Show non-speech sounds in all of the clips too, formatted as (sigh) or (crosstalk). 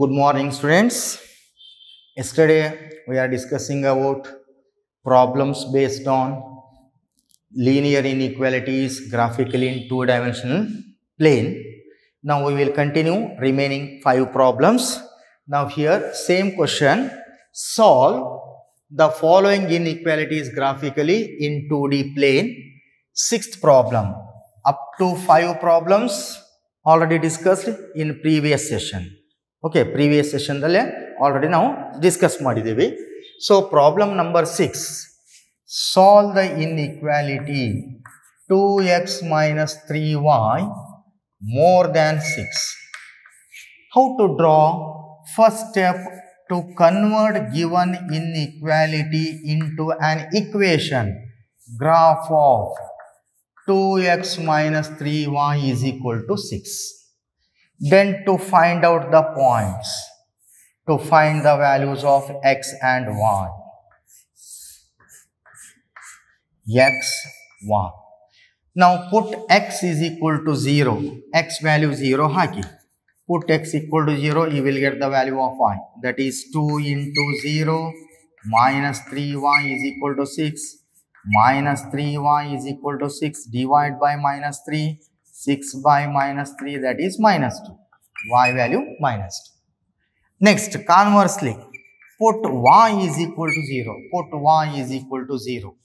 Good morning, students. Yesterday we are discussing about problems based on linear inequalities graphically in two-dimensional plane. Now we will continue remaining five problems. Now here same question. Solve the following inequalities graphically in 2D plane. Sixth problem. Up to five problems already discussed in previous session. Okay previous ಸೆಷನ್ದಲ್ಲೇ already ನಾವು discuss ಮಾಡಿದ್ದೀವಿ so problem number six solve the inequality two x minus three y more than six how to draw first step to convert given inequality into on equation graph of two x minus three y is equal to six then to find out the points. To find the values of x and y. X y. Now put x is equal to 0 x value 0 haki. Put x equal to 0 you will get the value of y. That is 2 into 0 minus 3y is equal to 6 minus 3y is equal to 6 divide by minus 3 6 by minus 3 that is minus 2 y value minus 2 next conversely put y is equal to 0 put y is equal to 0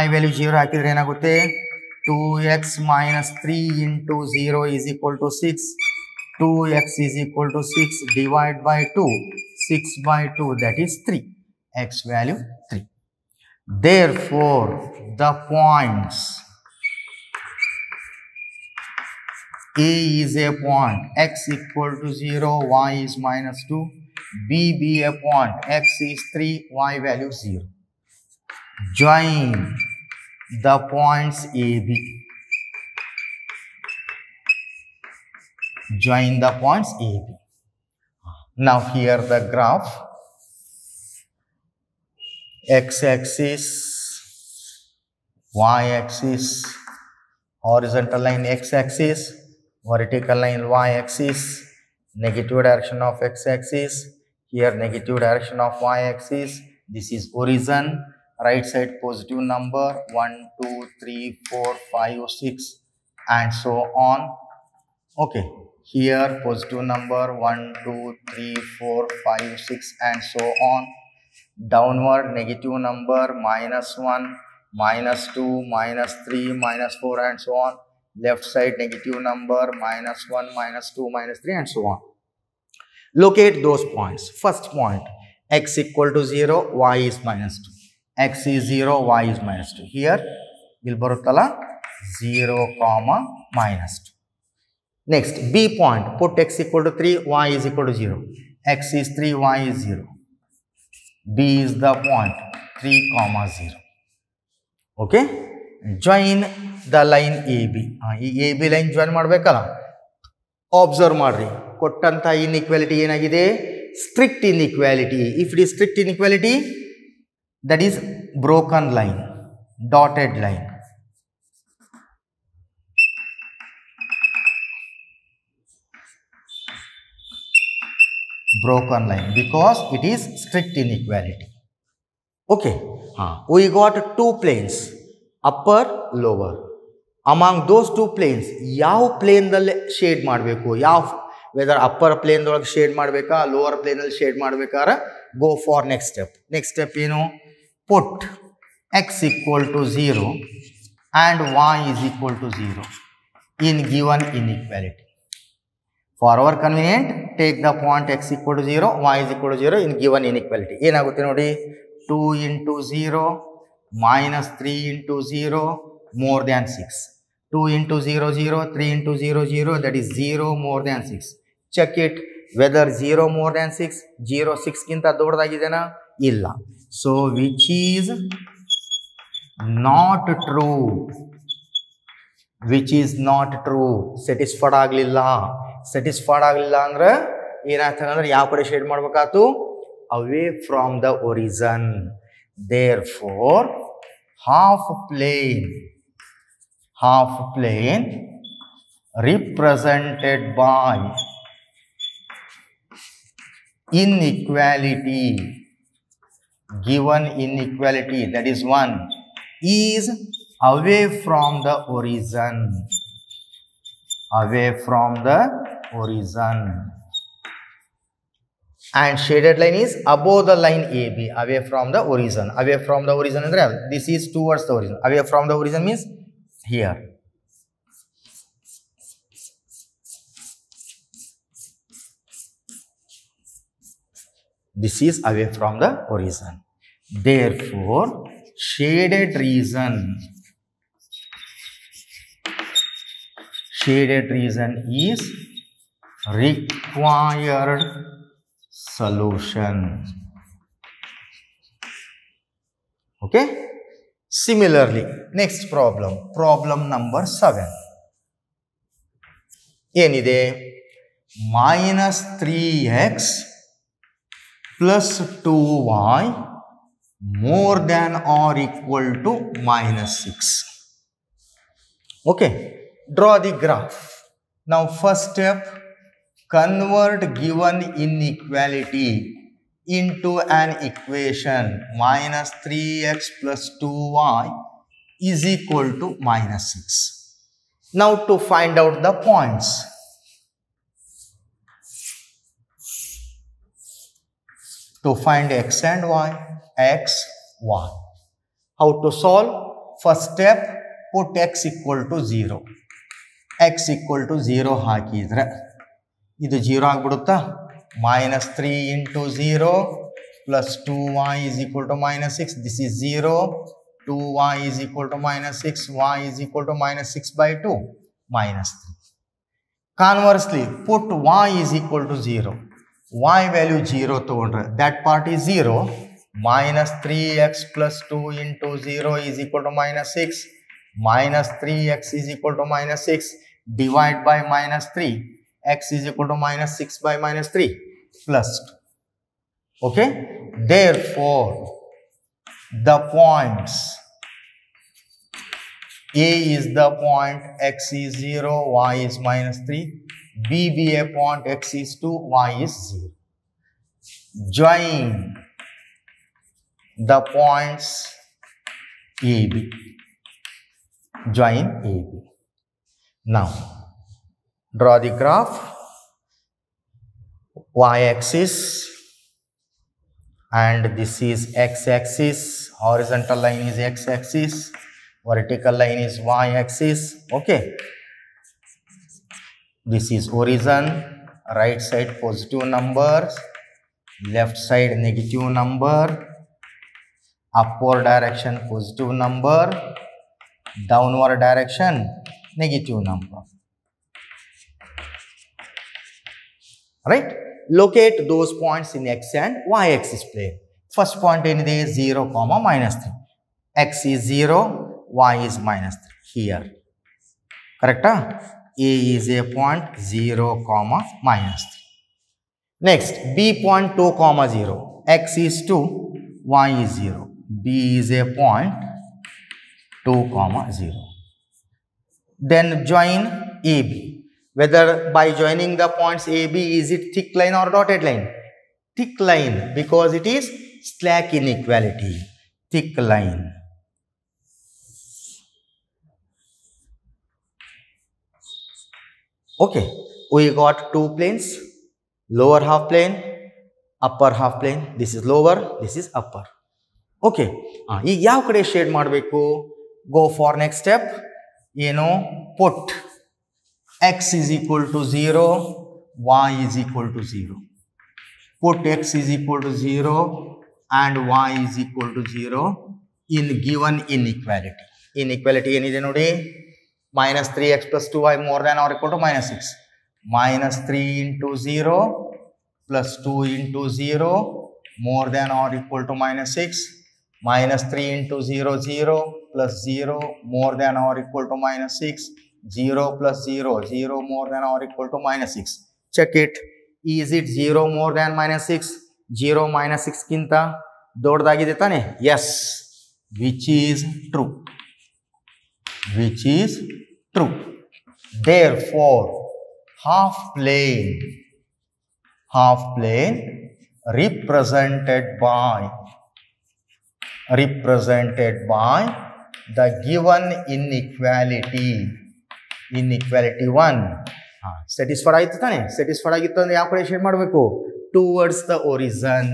y value 0 ಹಾಕಿದ್ರೆ ಏನಾಗುತ್ತೆ 2x minus 3 into 0 is equal to 6 2x is equal to 6 divide by 2 6 by 2 that is 3 x value 3 therefore the points A is a point, x equal to 0, y is minus 2. B be a point, x is 3, y value 0. Join the points A, B. Join the points A, B. Now here the graph. X-axis, Y-axis, horizontal line x-axis, vertical line y-axis, negative direction of x-axis, here negative direction of y-axis, this is horizon, right side positive number 1, 2, 3, 4, 5, 6 and so on. Okay, here positive number 1, 2, 3, 4, 5, 6 and so on. Downward negative number minus 1, minus 2, minus 3, minus 4 and so on left side negative number, minus 1, minus 2, minus 3 and so on. Locate those points. First point, x equal to 0, y is minus 2. x is 0, y is minus 2. Here, Gilbertala 0, comma, minus 2. Next, B point, put x equal to 3, y is equal to 0. x is 3, y is 0. B is the point, 3, comma 0. Okay? join the line A B ಈ A B line join ಮಾಡಬೇಕಲ್ಲ observe ಮಾಡ್ರಿ ಕೊಟ್ಟಂತ inequality ಏನಾಗಿದೆ strict inequality if it is strict inequality that is broken line dotted line broken line because it is strict inequality okay uh, we got two planes upper lower among those two planes ಯಾವ ಪ್ಲೇನ್ದಲ್ಲಿ shade ಮಾಡಬೇಕು? ಯಾವ whether upper ಪ್ಲೇನ್ದೊಳಗೆ shade ಮಾಡಬೇಕಾ lower ಪ್ಲೇನಲ್ಲಿ shade ಮಾಡ್ಬೇಕಾದ್ರೆ go for next step next step ಏನು? Put x equal to zero and y is equal to zero in given inequality for our convenient take the point x equal to zero y is equal to zero in given inequality ಏನಾಗುತ್ತೆ ನೋಡಿ? Two into zero minus three into zero more than 6. 2 into 0, 0, 3 into 0, 0, that is 0 more than 6. Check it whether 0 more than 6, 0 6 ಗಿಂತ ದೊಡ್ಡದಾಗಿದೆನಾ? ಇಲ್ಲ. So which is not true which is not true satisfied ಆಗಲಿಲ್ಲ. Satisfied ಆಗಲಿಲ್ಲ ಅಂದ್ರೆ ಏನಾಗ್ತದೆ ಅಂದ್ರೆ ಯಾವ ಕಡೆ shade ಮಾಡ್ಬೇಕಾಯ್ತು away from the origin Therefore, half plane, half plane represented by inequality, given inequality, that is one, is away from the origin, away from the origin and shaded line is above the line AB away from the origin. Away from the origin this is towards the origin. Away from the origin means here. This is away from the origin. Therefore shaded region shaded region is required solution okay similarly next problem problem number 7 ಏನಿದೆ minus three x plus two Y more than or equal to minus 6. Okay, draw the graph. Now, first step convert given inequality into an equation minus 3x plus 2y is equal to minus 6. Now, to find out the points. To find x and y, x, y. How to solve? First step, put x equal to 0. x equal to 0 ಹಾಕಿದ್ರೆ ಇದು zero ಆಗ್ಬಿಡುತ್ತಾ minus three into zero plus two y is equal to minus six this is zero two y is equal to minus six y is equal to minus six by two minus three conversely put Y is equal to zero y value 0 ತಗೊಂಡ್ರೆ that part is 0 minus 3x plus 2 into 0 is equal to minus 6 minus 3x is equal to minus 6 divide by minus 3 x is equal to minus 6 by minus 3 plus 2 okay therefore the points a is the point x is 0 y is minus 3 B be a point x is 2, y is 0. Join the points AB. Join AB. Now, draw the graph. Y-axis and this is x-axis. Horizontal line is x-axis. Vertical line is y-axis. Okay this is origin right side positive numbers left side negative number upward direction positive number downward direction negative number right? Locate those points in x and y axis plane. First point in the 0 comma minus 3. x is 0, y is minus 3 here. Correct? Huh? A is a point 0 comma minus 3. Next, B point 2 comma 0. X is 2, Y is 0. B is a point 2 comma 0. Then join AB whether by joining the points ab is it thick line or dotted line thick line because it is slack inequality thick line okay we got two planes lower half plane upper half plane this is lower this is upper okay ಈಗ ಯಾವ ಕಡೆ shade ಮಾಡಬೇಕು go for next step ಏನು put X is equal to zero y is equal to zero put x is equal to 0 and y is equal to 0 in given inequality. Inequality ಏನಿದೆ ನೋಡಿ minus 3x plus 2y more than or equal to minus 6. Minus 3 into 0 plus 2 into 0 more than or equal to minus 6. Minus 3 into 0 0 plus 0 more than or equal to minus 6. 0 plus 0 0 more than or equal to minus 6. Check it. Is it zero more than minus six zero minus ಸಿಕ್ಸ್ಗಿಂತ ದೊಡ್ಡದಾಗಿದೆ ತಾನೆ yes which is true which is true there four half plane half plane represented by represented by the given inequality inequality 1 satisfied ಆಯ್ತು ತಾನೆ satisfied ಆಗಿತ್ತು ಅಂದ್ರೆ ಯಾವ ಕಡೆ shade ಮಾಡಬೇಕು towards the origin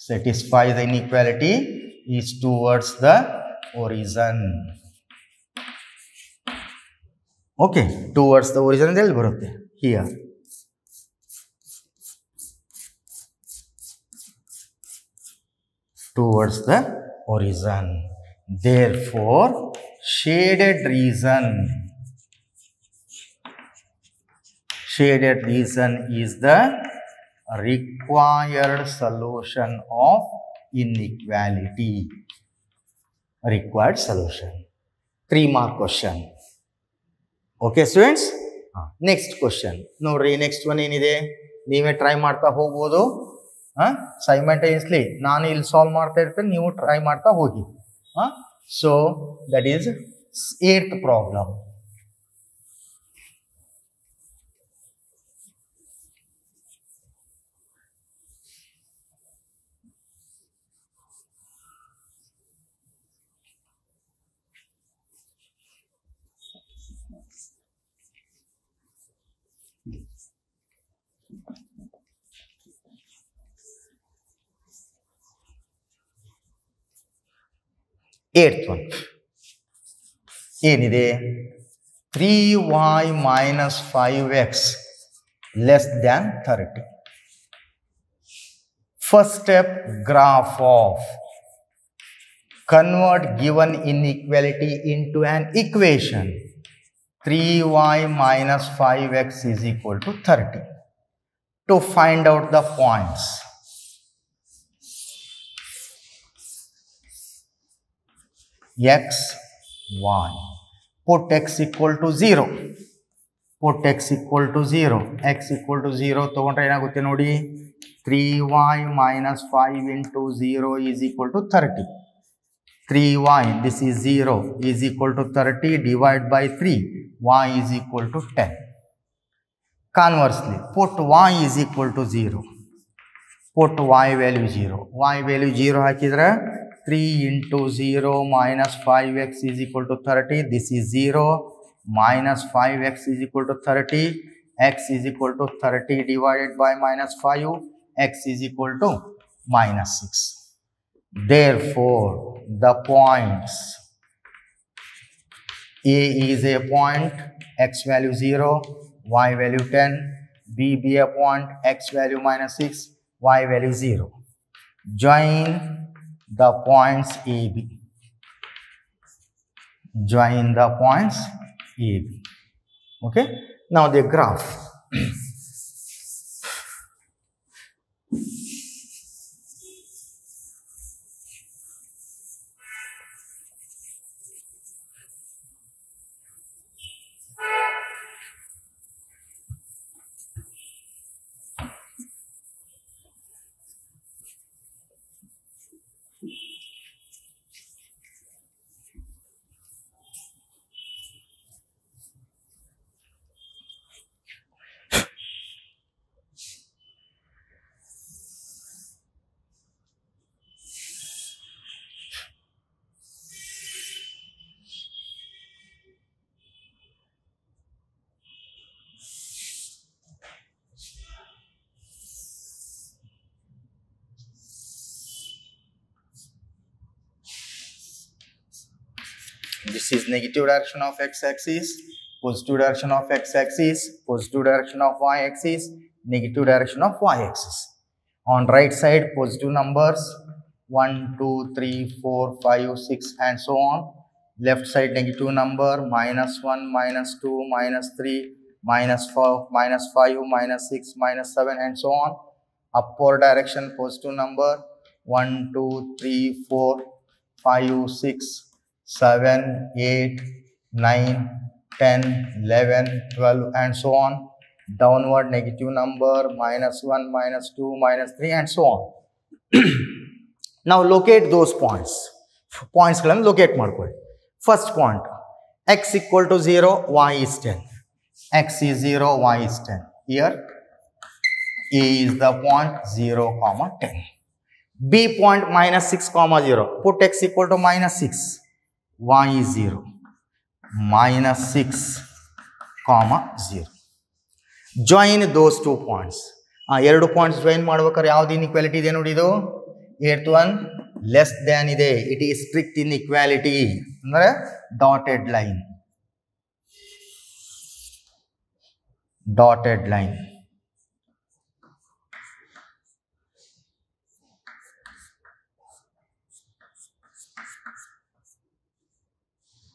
satisfy the inequality is towards the origin okay towards the origin ಅಂತ ಎಲ್ಲಿ ಬರುತ್ತೆ here towards the horizon. Therefore, shaded region, shaded region is the required solution of inequality. Required solution. Three mark question. Okay students next question ನೋಡ್ರಿ next one ಏನಿದೆ? ನೀವೇ try ಮಾಡ್ತಾ ಹೋಗ್ಬೋದು. ಹಾಂ? Simultaneously ನಾನು ಇಲ್ಲಿ ಸಾಲ್ವ್ ಮಾಡ್ತಾ ಇರ್ತೇನೆ ನೀವು ಟ್ರೈ ಮಾಡ್ತಾ ಹೋಗಿ. ಹಾಂ? So that is eight problem eighth one ಏನಿದೆ three y minus five X less than thirty first step graph of convert given inequality into an equation 3y minus 5x is equal to 30 to find out the points x1. Put x equal to 0. Put x equal to 0. x equal to 0 ತೊಗೊಂಡ್ರೆ ಏನಾಗುತ್ತೆ ನೋಡಿ three y minus five into zero is equal to thirty three y this is zero is equal to thirty divide by three y is equal to ten conversely put y is equal to zero put y value zero y value zero ಹಾಕಿದರೆ 3 into 0 minus 5x is equal to 30 this is 0 minus 5x is equal to 30 x is equal to 30 divided by minus 5 x is equal to minus 6 Therefore, the points. A is a point, x value 0, y value 10, B be a point, x value minus 6, y value 0. Join the points AB. Join the points AB. Okay. Now the graph. (clears throat) This is negative direction of x-axis, positive direction of x-axis, positive direction of y-axis, negative direction of y-axis. On right side, positive numbers 1, 2, 3, 4, 5, 6 and so on. Left side negative number minus 1, minus 2, minus 3, minus 4, minus 5, minus 6, minus 7 and so on. Upward direction positive number 1, 2, 3, 4, 5, 6, 7, 8, 9, 10, 11, 12 and so on. Downward negative number minus 1, minus 2, minus 3 and so on. (clears throat) now locate those points. Points ಗಳನ್ನು locate ಮಾಡ್ಕೊಳ್ಳಿ first point x equal to zero Y is ten X is 0 y is 10 here A is the point 0 comma 10. B point minus 6 comma 0. Put x equal to minus 6. Y is 0. Minus 6 comma 0. Join those two points. ಆ ಎರಡು points join ಮಾಡ್ಬೇಕಾದ್ರೆ ಯಾವ್ದು inequality ಇದೆ ನೋಡಿ ಇದು eight one less than ಇದೆ it is strict inequality ಅಂದ್ರೆ dotted line dotted line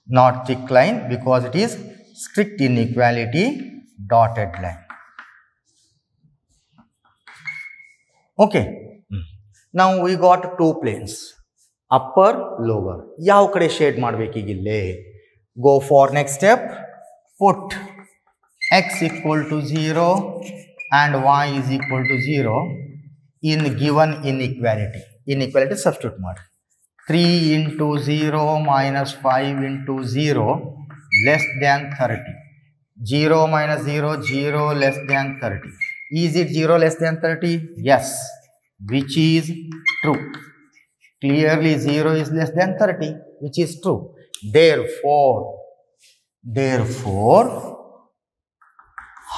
not thick line because it is strict inequality dotted line. Okay. Now we got two planes. Upper, lower. ಯಾವ ಕಡೆ shade ಮಾಡಬೇಕೀಗಿಲ್ಲೇ go for next step put X equal to zero and Y is equal to zero in given inequality inequality substitute ಮಾಡಿ 3 into 0 minus 5 into 0 less than 30. 0 minus 0, 0 less than 30. Is it 0 less than 30? Yes, which is true. Clearly 0 is less than 30, which is true. Therefore, therefore,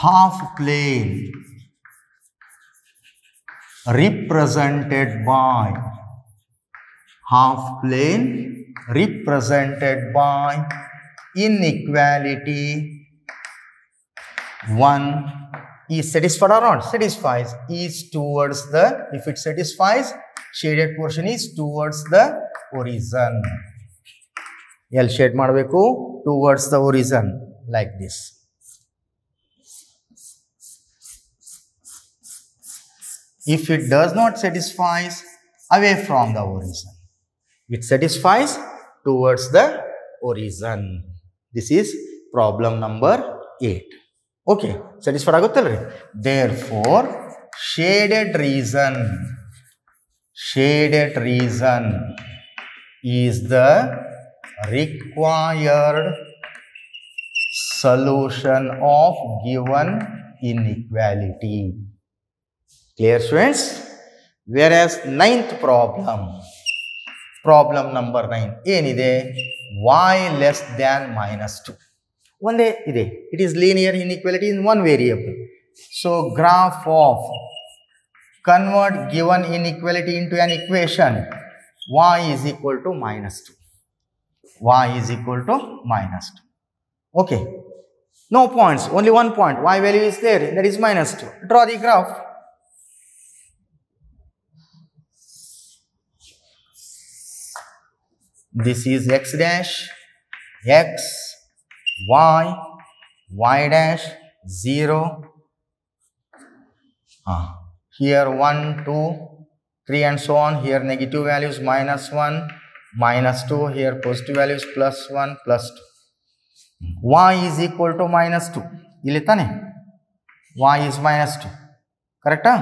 half plane represented by half plane represented by inequality 1 is satisfied or not satisfies is towards the if it satisfies shaded portion is towards the horizon ಎಲ್ಲಿ shade ಮಾಡಬೇಕು towards the ಒರಿಸನ್ like this if it does not satisfies away from the horizon it satisfies towards the origin. This is problem number 8. Okay, satisfied agottalri. Therefore, shaded region, shaded region is the required solution of given inequality. Clear students? Whereas ninth problem, problem number nine ಏನಿದೆ Y less than minus two ಒಂದೇ ಇದೆ it is linear inequality in one variable so graph of convert given inequality into on equation y is equal to minus 2 y is equal to minus 2 okay no points only one point y value is there that is minus 2 draw the graph this is x dash x y y dash 0 ah, here 1 2 3 and so on here negative values minus 1 minus 2 here positive values plus 1 plus 2 y is equal to minus 2 ಇಲ್ಲಿ ತಾನೆ y is minus 2 ಕರೆಕ್ಟಾ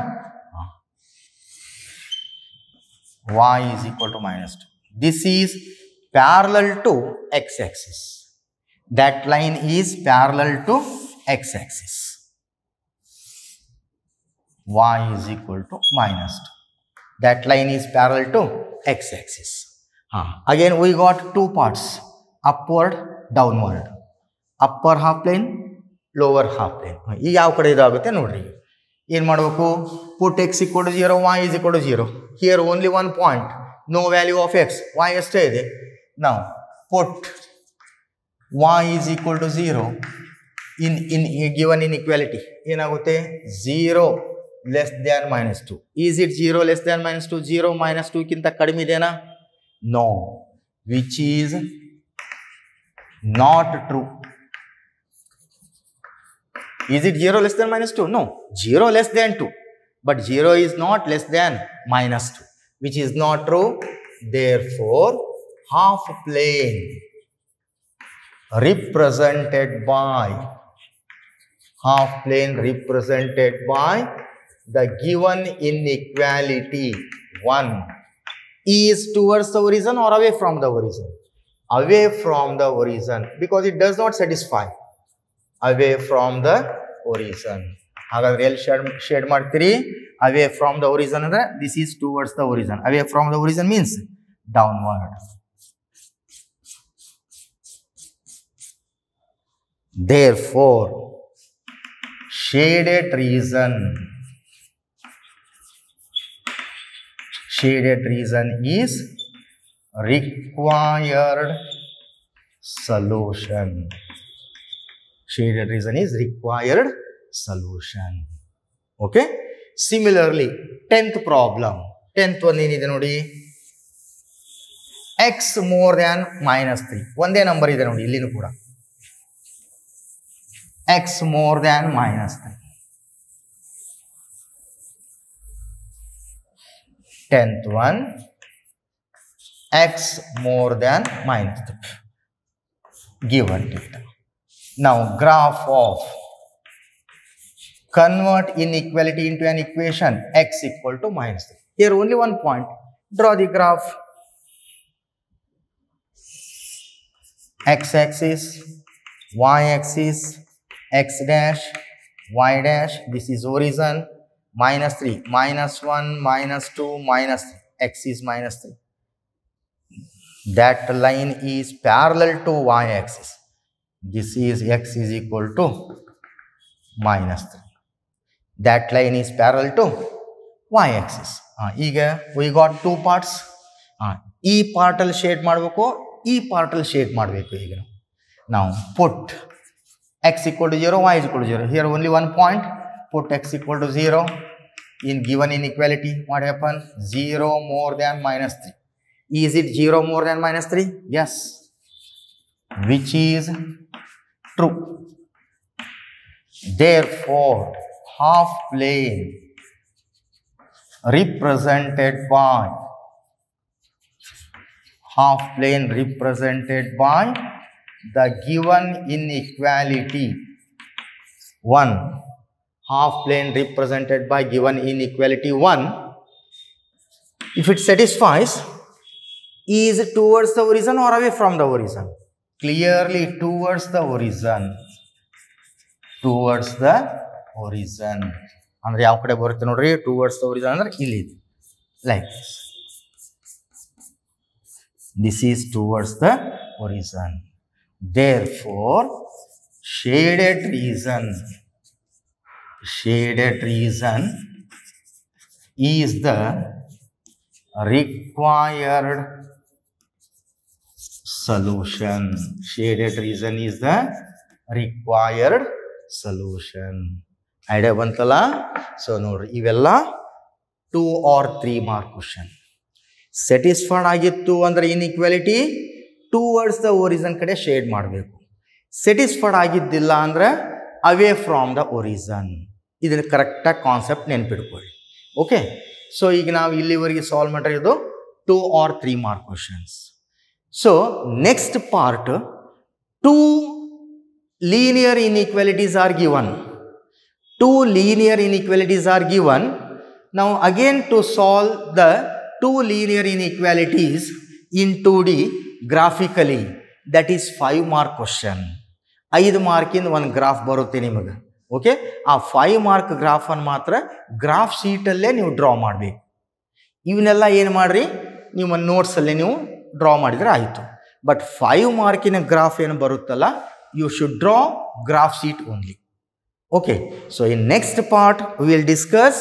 y is equal to minus 2 this is parallel to x-axis that line is parallel to x-axis y is equal to minus 2 that line is parallel to x-axis. Huh. Again, we got two parts, upward, downward. Upper half plane, lower half plane. ಈಗ ಯಾವ ಕಡೆ ಇದಾಗುತ್ತೆ ನೋಡ್ರಿ ಏನು ಮಾಡಬೇಕು put x equal to zero Y is equal to zero here only one point no value of X Y ಎಷ್ಟೇ ಇದೆ ನಾವು ಪುಟ್ y is equal to zero in in given in equality ಏನಾಗುತ್ತೆ zero less than minus to is it zero less than minus to zero minus ಟೂಕ್ಕಿಂತ ಕಡಿಮೆ ಇದೆನಾ no which is not true is it zero less than minus to know zero less than to but zero is not less than minus to which is not true therefore half plane represented by half plane represented by the given inequality 1 is towards the horizon or away from the horizon away from the horizon because it does not satisfy away from the horizon ಹಾಗಾದ್ರೆ ಎಲ್ಲಿ shade shade ಮಾಡ್ತೀರಿ away from the ಒರಿಜನ್ ಅಂದ್ರೆ this is towards the ಒರಿಜನ್ away from the ಒರಿಜನ್ means downward Therefore, shaded region, shaded region is required solution. Shaded region is required solution. Okay. Similarly, 10th problem. 10th one ಏನಿದೆ ನೋಡಿ x more than minus 3. ಒಂದೇ number ಇದೆ ನೋಡಿ ಇಲ್ಲಿನೂ ಕೂಡ x more than minus 3. Tenth one, x more than minus 3. Given data. Now, graph of convert inequality into an equation x equal to minus 3. Here only one point. Draw the graph. x-axis, y-axis, x dash, y dash, this is origin, minus 3, minus 1, minus 2, minus 3, x is minus 3. That line is parallel to y axis. This is x is equal to minus 3. That line is parallel to y axis. ಆ, ಈಗ we got two parts ಈ ಪಾರ್ಟಲ್ಲಿ shade ಮಾಡಬೇಕು ಈ ಪಾರ್ಟಲ್ಲಿ shade ಮಾಡಬೇಕು ಈಗ ನಾವು ನಾವು ಪುಟ್ x equal to 0, y is equal to 0. Here only one point, put x equal to 0. In given inequality, what happened? 0 more than minus 3. Is it 0 more than minus 3? Yes. Which is true. Therefore, half plane represented by half plane represented by the given inequality 1 half plane represented by given inequality 1 if it satisfies is towards the horizon or away from the horizon clearly towards the horizon towards the horizon ಅಂದ್ರೆ ಯಾವ ಕಡೆ ಬರುತ್ತೆ ನೋಡ್ರಿ towards the horizon ಅಂದ್ರೆ ಇಲ್ಲಿ like this is towards the horizon Therefore, shaded reason shaded reason is the required solution. Shaded reason is the required solution. Idea ಬಂತಲ್ಲ so ನೋಡ್ರಿ ivella two or three mark question satisfied ಆಗಿತ್ತು ಅಂದ್ರೆ inequality towards the ಒರಿಜನ್ ಕಡೆ shade ಮಾಡಬೇಕು. Satisfied ಆಗಿದ್ದಿಲ್ಲ ಅಂದರೆ ಅವೇ from the ಒರಿಜನ್ ಇದನ್ನು ಕರೆಕ್ಟಾಗಿ concept ನೆನ್ಪಿಡ್ಕೊಳ್ಳಿ okay so ಈಗ ನಾವು ಇಲ್ಲಿವರೆಗೆ ಸಾಲ್ವ್ ಮಾಡಿರೋದು two or three mark questions so next part two linear inequalities are given two linear inequalities are given. Now, again to solve the two linear in in 2D graphically that is 5 mark question. ಐದು ಮಾರ್ಕಿಂದ ಒಂದು graph ಬರುತ್ತೆ ನಿಮಗೆ okay ಆ five mark ಗ್ರಾಫನ್ನು ಮಾತ್ರ graph ಶೀಟಲ್ಲೇ ನೀವು draw ಮಾಡಬೇಕು. ಇವನ್ನೆಲ್ಲ ಏನು ಮಾಡಿರಿ? ನಿಮ್ಮ ನೋಟ್ಸಲ್ಲೇ ನೀವು ಡ್ರಾ ಮಾಡಿದರೆ ಆಯಿತು. ಬಟ್ ಫೈವ್ ಮಾರ್ಕಿನ ಗ್ರಾಫ್ ಏನು ಬರುತ್ತಲ್ಲ you should draw graph sheet only okay so in next part will discuss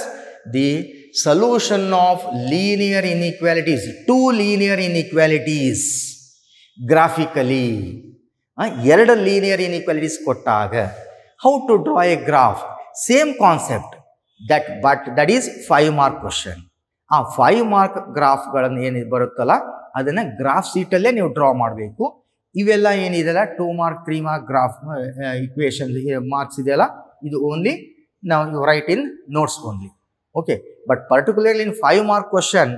the solution of linear inequalities, two linear inequalities. ಆ, ಎರಡು ಲೀನಿಯರ್ ಇನ್ಇಕ್ವಾಲಿಟೀಸ್ ಕೊಟ್ಟಾಗ how to draw a graph same concept that but that is five mark question ಆ five mark ಗ್ರಾಫ್ಗಳನ್ನು ಏನು ಬರುತ್ತಲ್ಲ ಅದನ್ನು graph ಸೀಟಲ್ಲೇ ನೀವು draw ಮಾಡಬೇಕು. ಇವೆಲ್ಲ ಏನಿದೆಯಲ್ಲ two mark three mark graph equation marks ಇದೆಯಲ್ಲ ಇದು ಓನ್ಲಿ ನಾವು write in notes only okay but particularly in five mark question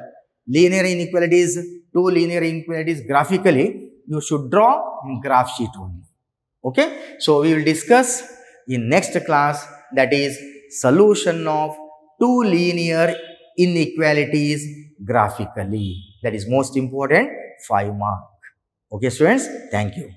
linear inequalities two linear inequalities graphically you should draw in graph sheet only. Okay, so we will discuss in next class that is solution of two linear inequalities graphically. That is most important, five mark. Okay, students, thank you.